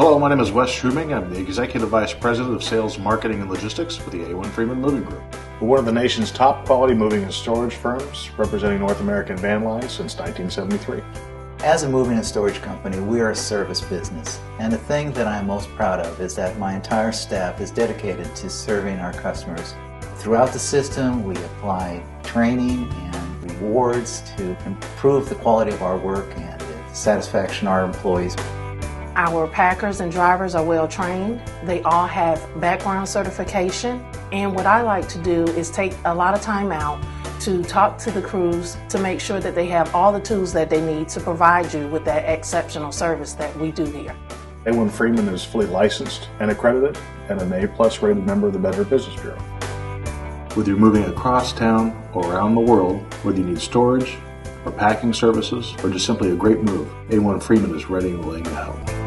Hello, my name is Wes Schuming. I'm the Executive Vice President of Sales, Marketing, and Logistics for the A1 Freeman Moving Group. We're one of the nation's top quality moving and storage firms, representing North American van lines since 1973. As a moving and storage company, we are a service business. And the thing that I'm most proud of is that my entire staff is dedicated to serving our customers. Throughout the system, we apply training and rewards to improve the quality of our work and the satisfaction of our employees. Our packers and drivers are well trained. They all have background certification. And what I like to do is take a lot of time out to talk to the crews to make sure that they have all the tools that they need to provide you with that exceptional service that we do here. A1 Freeman is fully licensed and accredited and an A-plus rated member of the Better Business Bureau. Whether you're moving across town or around the world, whether you need storage or packing services or just simply a great move, A1 Freeman is ready and willing to help.